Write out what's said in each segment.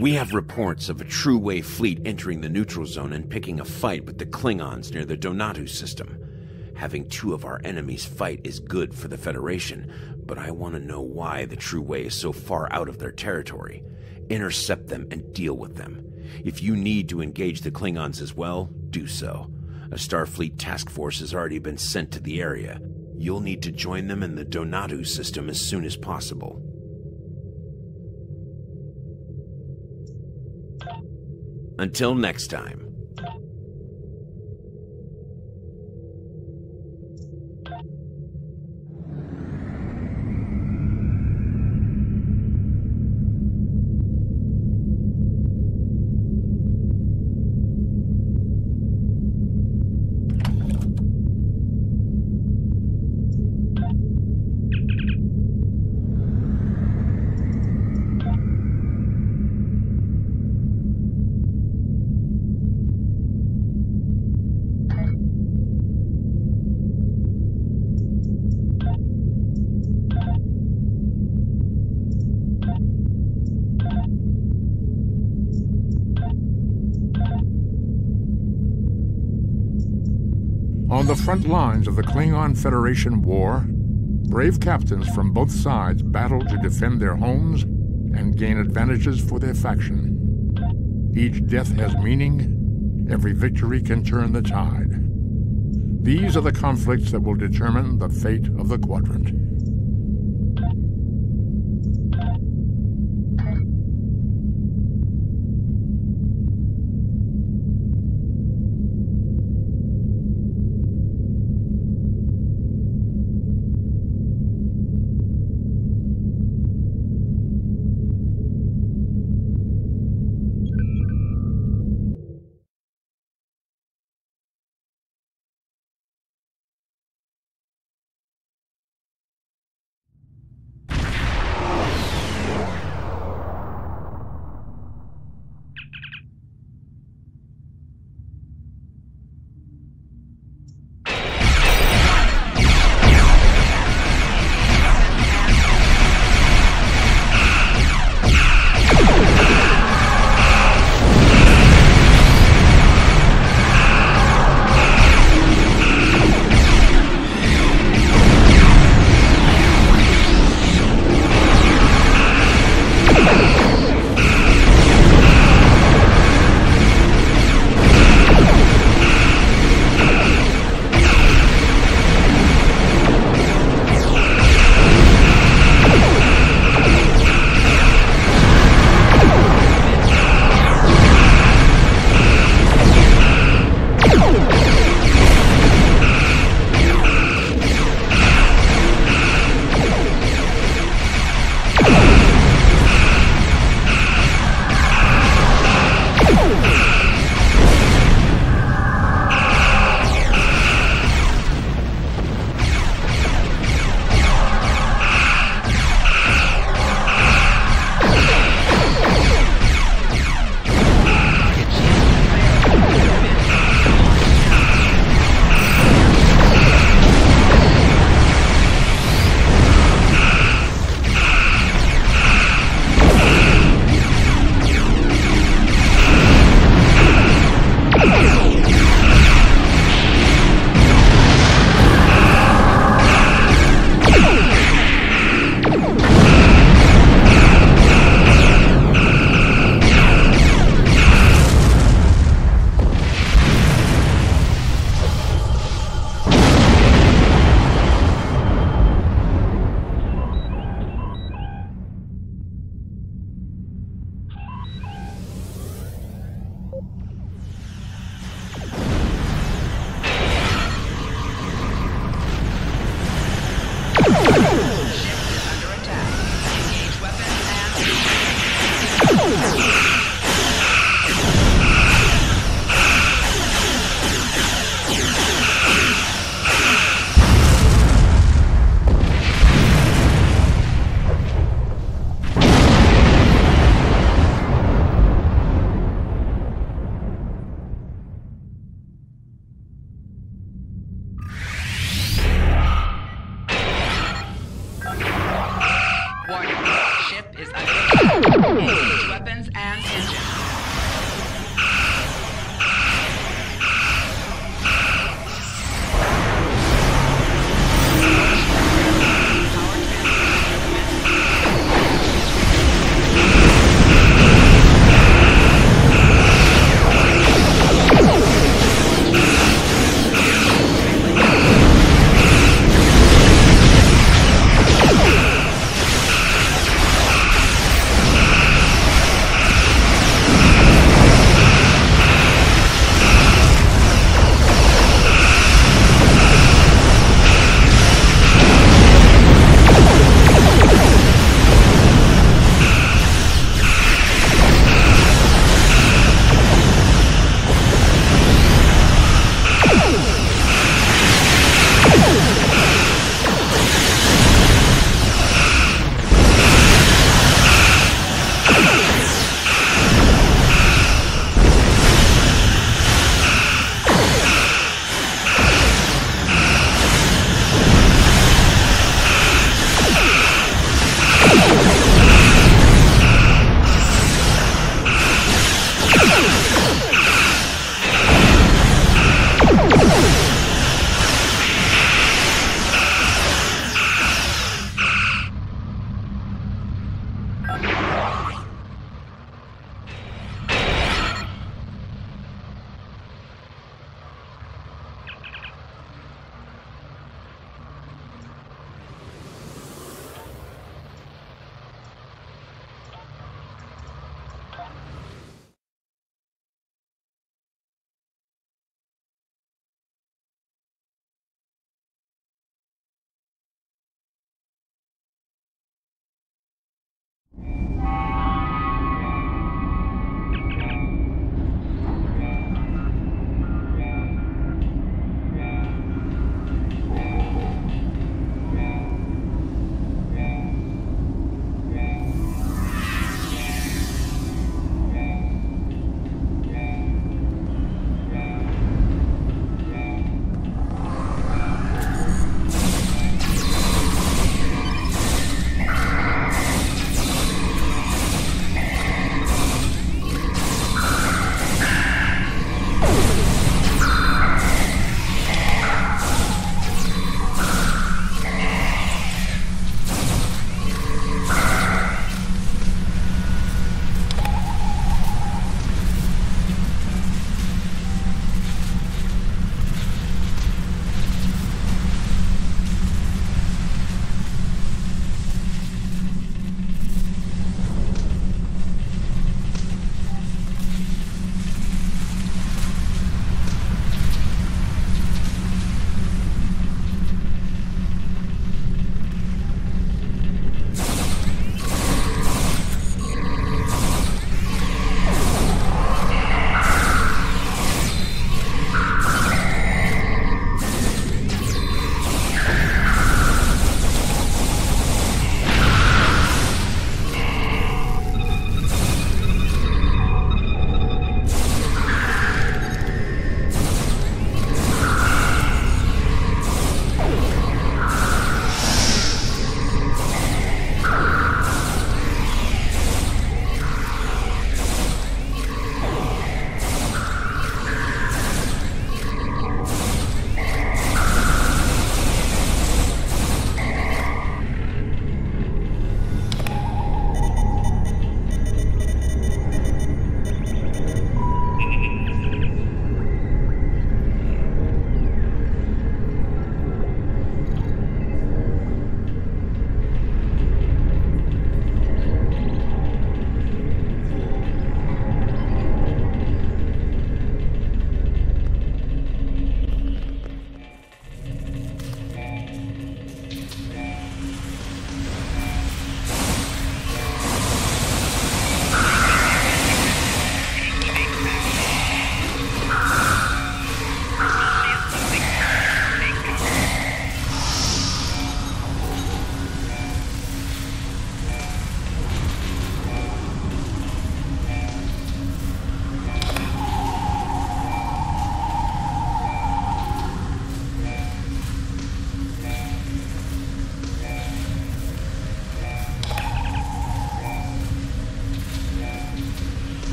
We have reports of a True Way fleet entering the neutral zone and picking a fight with the Klingons near the Donatu system. Having two of our enemies fight is good for the Federation, but I want to know why the True Way is so far out of their territory. Intercept them and deal with them. If you need to engage the Klingons as well, do so. A Starfleet task force has already been sent to the area. You'll need to join them in the Donatu system as soon as possible. Until next time. On the front lines of the Klingon Federation war, brave captains from both sides battle to defend their homes and gain advantages for their faction. Each death has meaning, every victory can turn the tide. These are the conflicts that will determine the fate of the quadrant.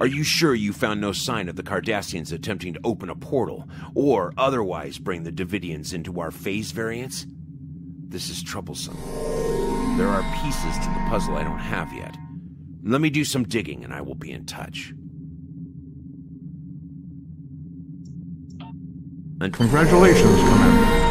Are you sure you found no sign of the Cardassians attempting to open a portal, or otherwise bring the Devidians into our phase variants? This is troublesome. There are pieces to the puzzle I don't have yet. Let me do some digging and I will be in touch. And Congratulations, Commander.